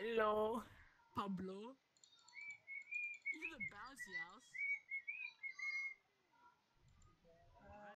Hello. Pablo.